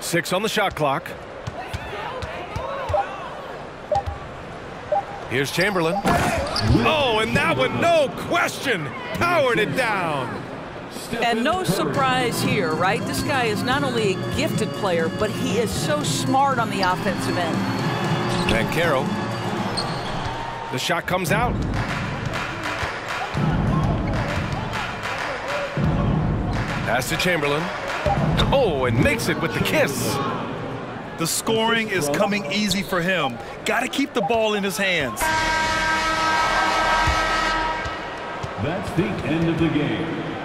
Six on the shot clock. Here's Chamberlain. Oh, and that one, no question, powered it down. And no surprise here, right? This guy is not only a gifted player, but he is so smart on the offensive end. Banchero. The shot comes out. Pass to Chamberlain. Oh, and makes it with the kiss. The scoring is coming easy for him. Got to keep the ball in his hands. That's the end of the game.